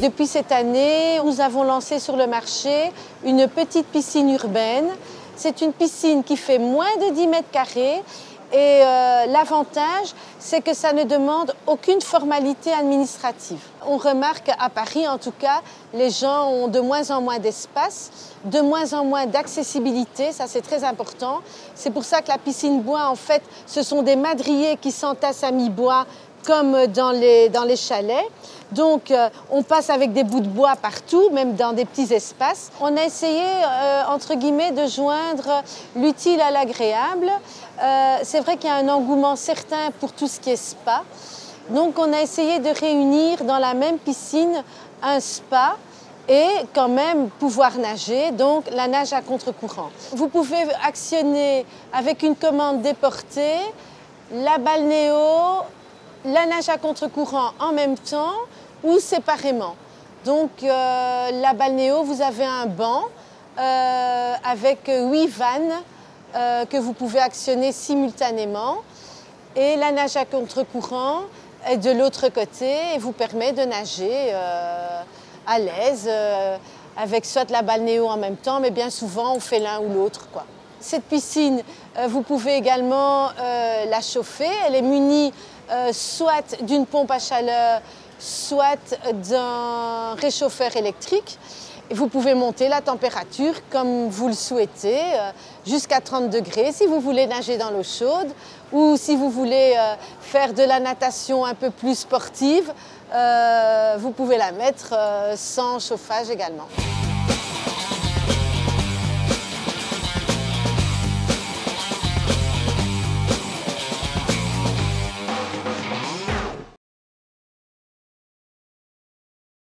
depuis cette année, nous avons lancé sur le marché une petite piscine urbaine. C'est une piscine qui fait moins de 10 mètres carrés et euh, l'avantage, c'est que ça ne demande aucune formalité administrative. On remarque à Paris, en tout cas, les gens ont de moins en moins d'espace, de moins en moins d'accessibilité, ça c'est très important. C'est pour ça que la piscine bois, en fait, ce sont des madriers qui s'entassent à mi-bois comme dans les, dans les chalets. Donc euh, on passe avec des bouts de bois partout, même dans des petits espaces. On a essayé, euh, entre guillemets, de joindre l'utile à l'agréable. Euh, c'est vrai qu'il y a un engouement certain pour tout ce qui est spa. Donc on a essayé de réunir dans la même piscine un spa et quand même pouvoir nager, donc la nage à contre-courant. Vous pouvez actionner avec une commande déportée la balnéo, la nage à contre-courant en même temps ou séparément. Donc euh, la balnéo, vous avez un banc euh, avec huit vannes euh, que vous pouvez actionner simultanément et la nage à contre-courant est de l'autre côté et vous permet de nager à l'aise avec soit la balnéo en même temps, mais bien souvent on fait l'un ou l'autre. Cette piscine, vous pouvez également la chauffer. Elle est munie soit d'une pompe à chaleur soit d'un réchauffeur électrique. Vous pouvez monter la température comme vous le souhaitez, euh, jusqu'à 30 degrés si vous voulez nager dans l'eau chaude ou si vous voulez euh, faire de la natation un peu plus sportive, euh, vous pouvez la mettre sans chauffage également.